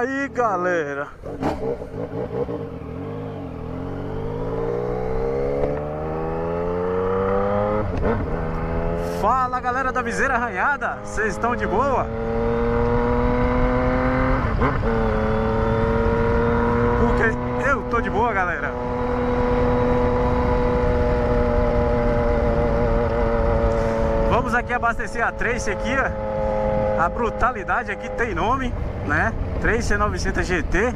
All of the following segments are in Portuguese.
Aí galera Fala galera da viseira arranhada Vocês estão de boa? Porque eu tô de boa galera Vamos aqui abastecer a Trace aqui ó. A brutalidade aqui tem nome né? 3C900 GT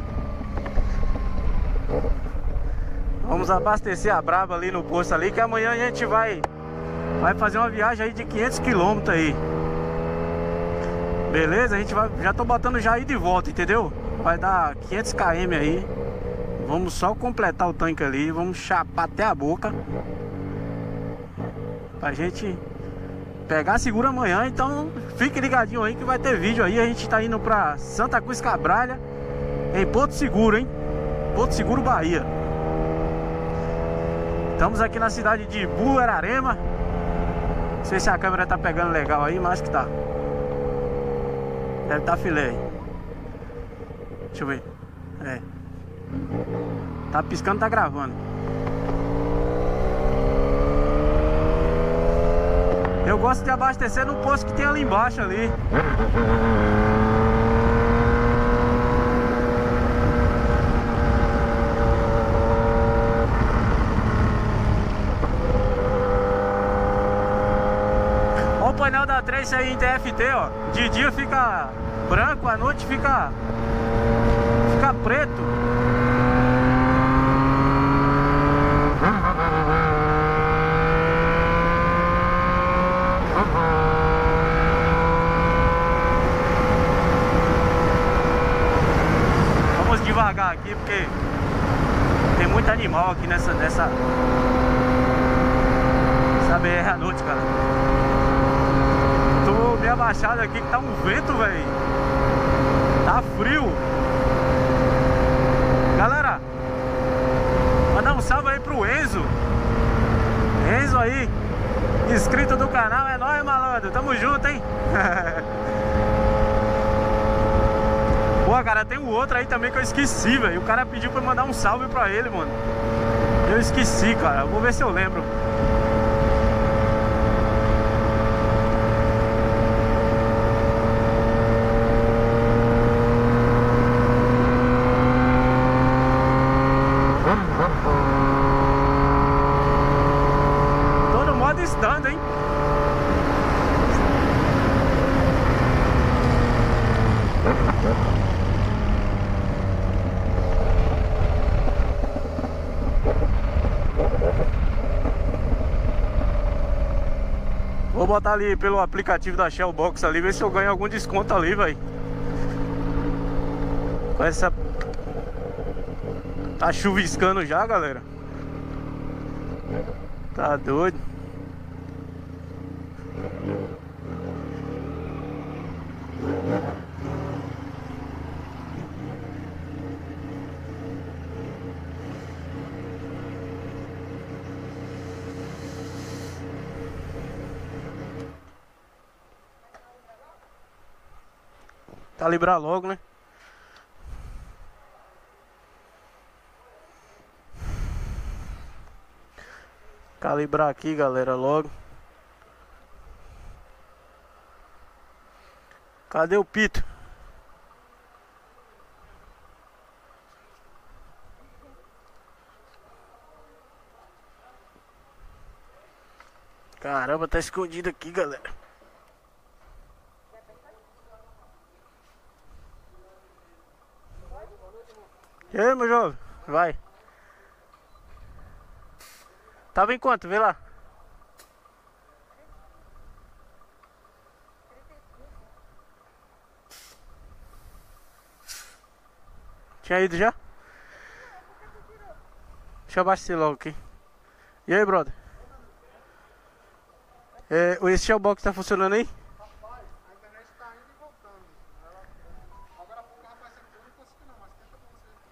Vamos abastecer a Braba ali no posto ali Que amanhã a gente vai Vai fazer uma viagem aí de 500 km aí Beleza? A gente vai, já tô botando já aí de volta, entendeu? Vai dar 500 km aí Vamos só completar o tanque ali Vamos chapar até a boca Pra gente pegar seguro amanhã, então fique ligadinho aí que vai ter vídeo aí. A gente tá indo pra Santa Cruz Cabralha, em Porto Seguro, hein? Porto Seguro, Bahia. Estamos aqui na cidade de Buerarema. Não sei se a câmera tá pegando legal aí, mas que tá. Deve tá filé aí. Deixa eu ver. É. Tá piscando, tá gravando. Eu gosto de abastecer no posto que tem ali embaixo ali. Olha o painel da Trace aí em TFT, ó. De dia fica branco, à noite fica fica preto. Aqui porque tem muito animal aqui nessa nessa essa BR à noite, cara. Tô meio abaixado aqui que tá um vento, velho. Tá frio. Galera, mandar um salve aí pro Enzo. Enzo aí, inscrito do canal, é nóis, malandro. Tamo junto, hein? Pô, cara, tem um outro aí também que eu esqueci, velho. O cara pediu pra eu mandar um salve pra ele, mano. Eu esqueci, cara. Vou ver se eu lembro. Todo modo estando, hein? Vou botar ali pelo aplicativo da Shellbox ali, ver se eu ganho algum desconto ali, velho. Com essa... Tá chuviscando já, galera. Tá doido. Calibrar logo, né? Calibrar aqui, galera, logo. Cadê o pito? Caramba, tá escondido aqui, galera. E aí, meu jovem? Vai. Tava em quanto? Vê lá. Tinha ido já? Deixa eu abastecer logo aqui. E aí, brother? É, esse shellbox tá funcionando aí?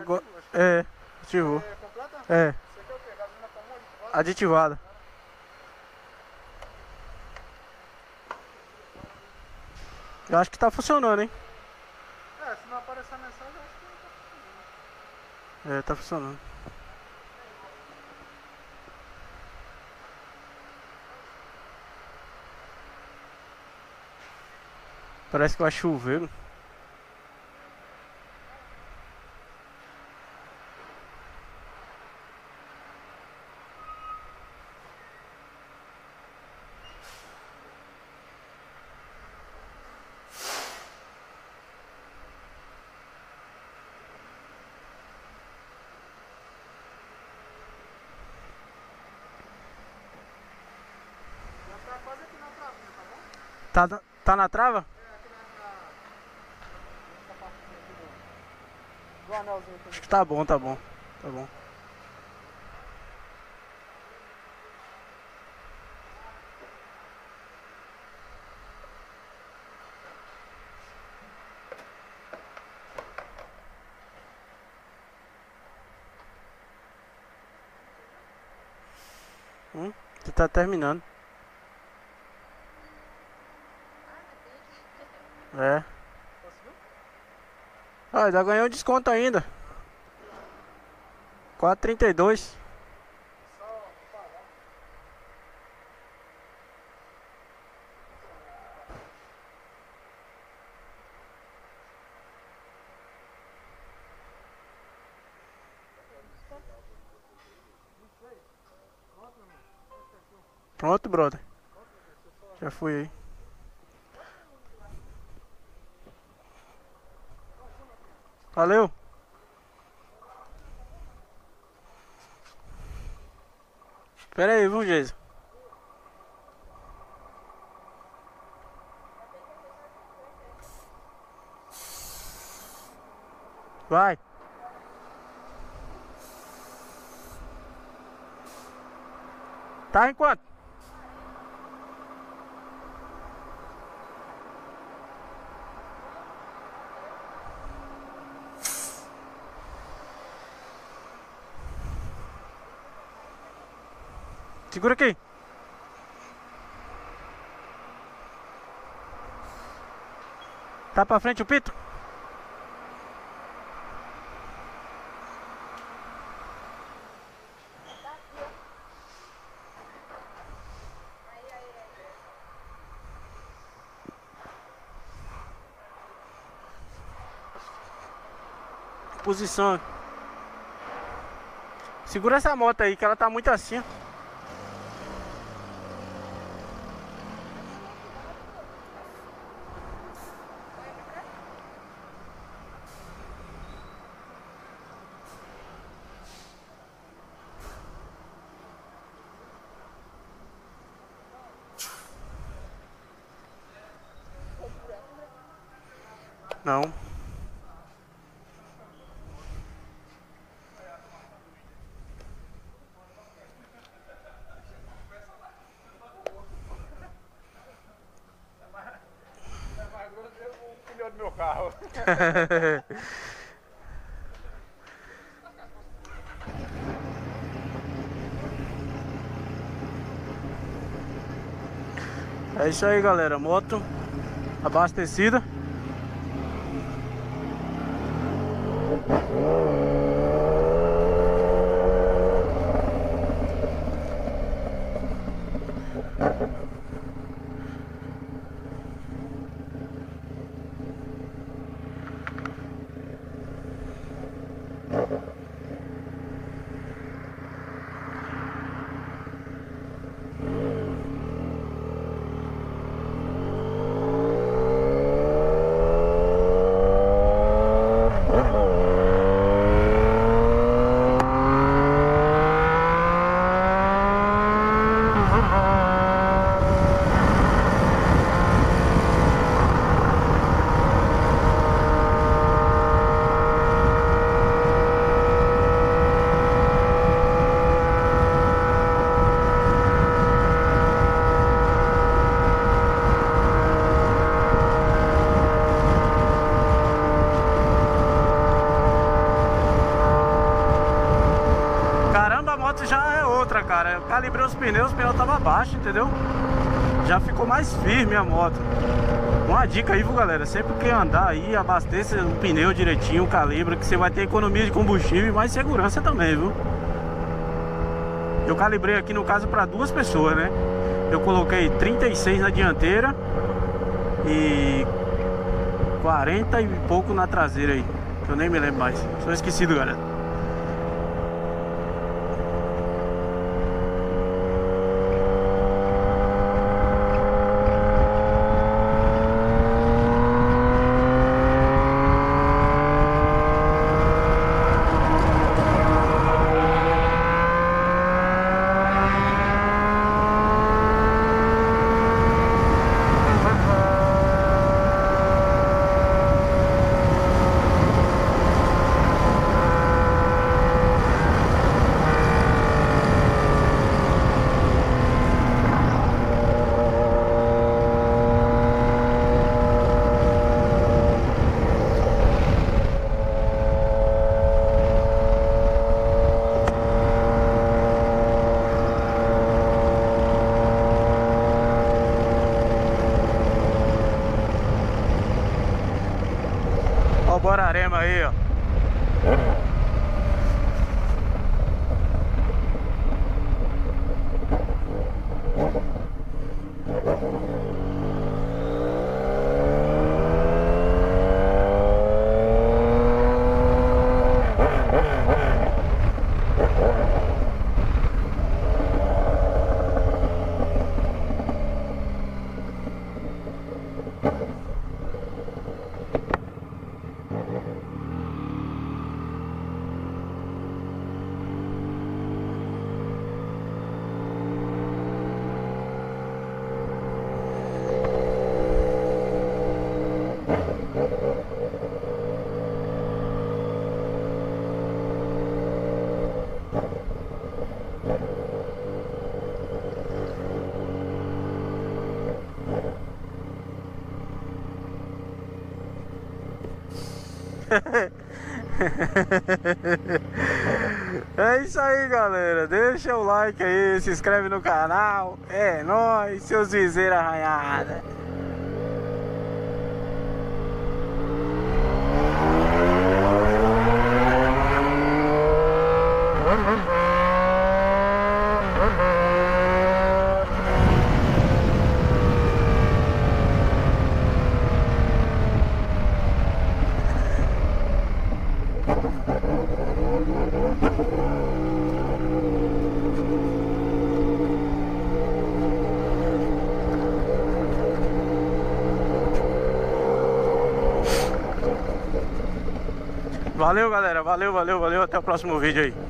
Agora. É, ativou. É completa? É, Você quer o quê? Gasolina comum? aditivada? aditivada. Eu acho que tá funcionando, hein? É, se não aparecer a mensagem, eu acho que não tá funcionando. É, tá funcionando. Parece que vai chover. mano. Já tá quase aqui na travinha, tá bom? Tá, tá na trava? Tá bom, tá bom. Tá bom. Hum, você tá terminando. É. Conseguiu? Ah, ainda ganhou um desconto ainda. 4,32. Só pagar. Pronto, brother. Já fui aí. Valeu. Pera aí, viu, Geisa? Vai. Tá em quanto? Segura aqui. Tá pra frente o pito? Posição. Segura essa moto aí, que ela tá muito assim. É isso aí, galera. Moto abastecida. Calibrei os pneus, os pneus tava baixo, entendeu? Já ficou mais firme a moto. Uma dica aí, viu, galera? Sempre que andar aí, abasteça o pneu direitinho, calibra, que você vai ter economia de combustível e mais segurança também, viu? Eu calibrei aqui no caso para duas pessoas, né? Eu coloquei 36 na dianteira e 40 e pouco na traseira aí. Que eu nem me lembro mais. Sou esquecido, galera. é isso aí, galera. Deixa o like aí, se inscreve no canal. É nóis, seus viseiros arranhados. Valeu, galera. Valeu, valeu, valeu. Até o próximo vídeo aí.